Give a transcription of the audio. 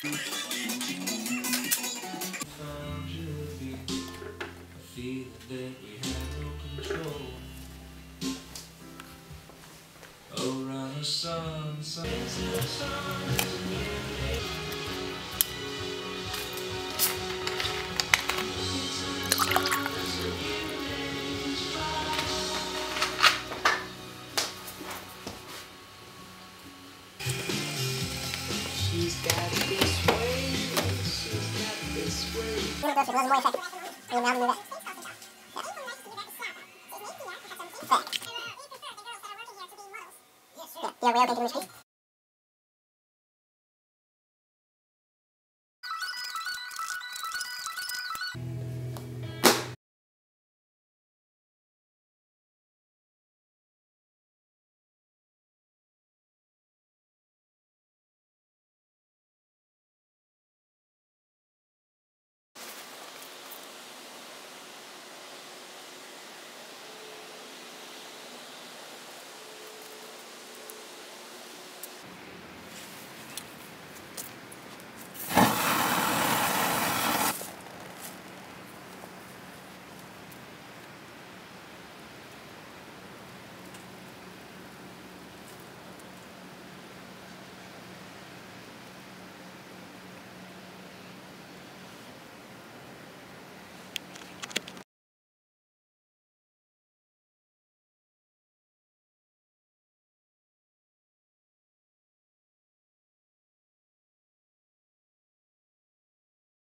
a sun, sun, sun, She's got me han Yeah, yeah, we are